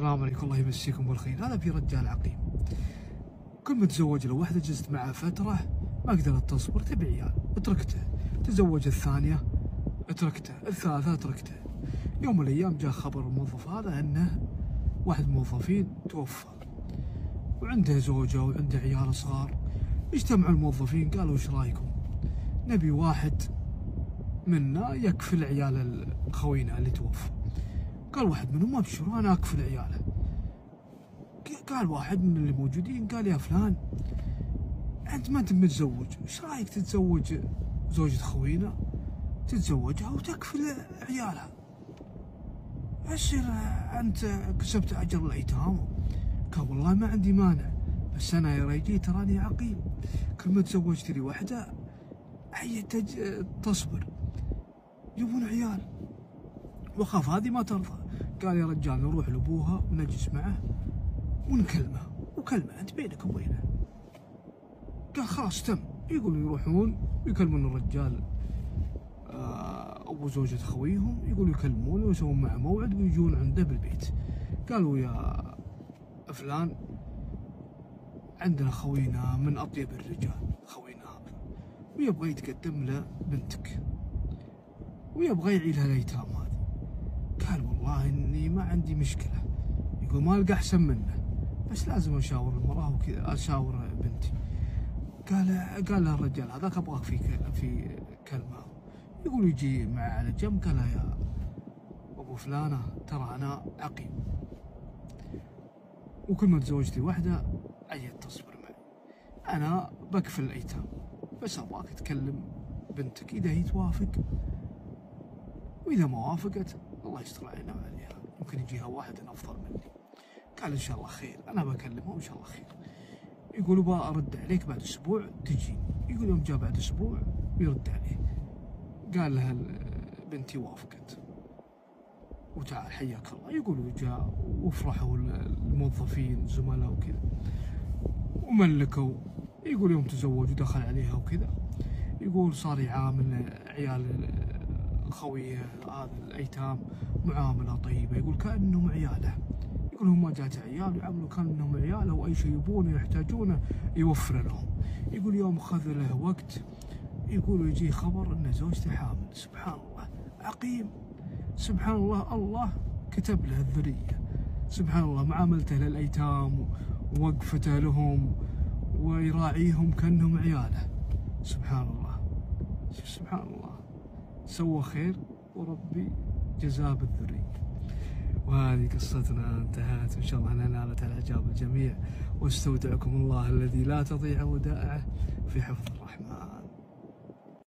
السلام عليكم. الله يمسيكم بالخير. هذا في رجال عقيم. كل ما تزوج له واحدة جلست معه فترة ما قدرت تصبر تبي عيال اتركته. تزوج الثانية. اتركته. الثالثة اتركته. يوم من الأيام جاء خبر الموظف هذا أنه واحد الموظفين توفى. وعنده زوجة وعنده عيال صغار. اجتمعوا الموظفين قالوا إيش رأيكم؟ نبي واحد منا يكفل عيال خوينا اللي توفى. قال واحد منهم ابشر أنا اكفل عياله قال واحد من اللي موجودين قال يا فلان أنت ما أنت متزوج إيش رأيك تتزوج زوجة خوينا؟ تتزوجها وتكفل عيالها يصير أنت كسبت أجر الأيتام. قال والله ما عندي مانع بس أنا يا رجلي تراني عقيم. كل ما تزوجت لي واحدة هي. تصبر. يبون عيال. واخاف هذه ما ترضى. قال يا رجال نروح لأبوها ونجلس معه ونكلمه وكلمة أنت بينك وبينه. قال خلاص تم. يقولوا يروحون يكلمون الرجال. آه، أبو زوجة خويهم يقولوا يكلمونه ويسوون معه موعد ويجون عنده بالبيت. قالوا يا فلان عندنا خوينا من أطيب الرجال خوينا. ويبغى يتقدم له بنتك. ويبغى يعيلها الايتام والله إني ما عندي مشكلة. يقول ما ألقى أحسن منه. بس لازم أشاور المرأة وكذا أشاور بنتي. قال قال له الرجال هذاك أبغاك في في كلمة. يقول يجي معه على جنب. قال يا أبو فلانة ترى أنا عقيم. وكل ما تزوجتي واحدة عيد تصبر معي. أنا بكفل الأيتام. بس أبغاك تكلم بنتك. إذا هي توافق وإذا ما وافقت الله يستر علينا وعليها يمكن يجيها واحد أفضل مني. قال إن شاء الله خير. أنا بكلمه وان شاء الله خير. يقول أبغى أرد عليك بعد أسبوع تجي يقول يوم جاء بعد أسبوع يرد عليه. قال لها بنتي وافقت. وتعال حياك الله. يقول جاء وفرحوا الموظفين زملاء وكذا. وملكوا. يقول يوم تزوج ودخل عليها وكذا. يقول صار يعامل عيال خويه هذا الأيتام معاملة طيبة. يقول كانهم عياله. يقول هم جات عيال يعاملوا كأنهم عياله واي شيء يبونه يحتاجونه يوفر لهم. يقول يوم خذ له وقت يقول يجي خبر إن زوجته حامل. سبحان الله عقيم. سبحان الله الله كتب له الذرية. سبحان الله معاملته للأيتام ووقفته لهم ويراعيهم كأنهم عياله. سبحان الله سبحان الله. سوى خير وربي جزاه بالذرية. وهذه قصتنا انتهت. وان شاء الله نالت على إعجاب الجميع. واستودعكم الله الذي لا تضيع ودائعه في حفظه